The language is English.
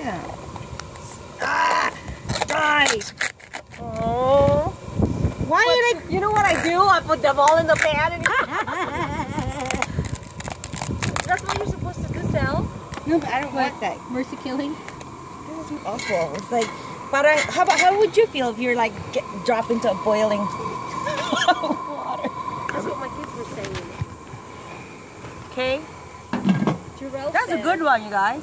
Yeah. Ah! Die! Oh. Why are you. You know what I do? I put them all in the pan and That's what you're supposed to do, Sal. No, but I don't like that. Mercy killing? This is awful. It's like... But I, how about how would you feel if you're like get, drop into a boiling water? That's what my kids were saying. Okay? That's That's a good one, you guys.